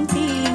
nanti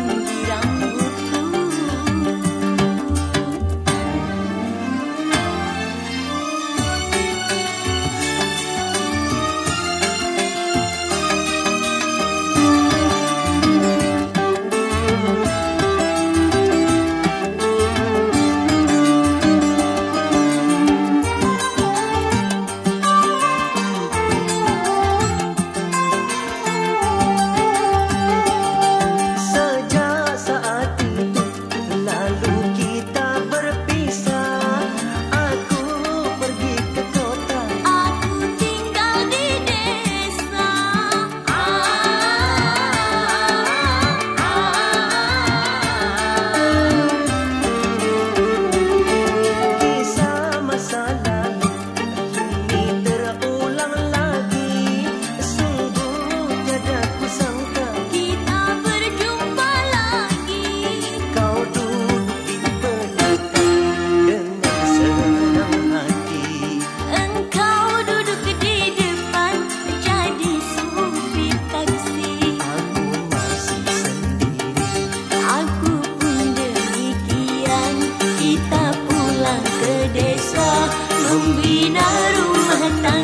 ीना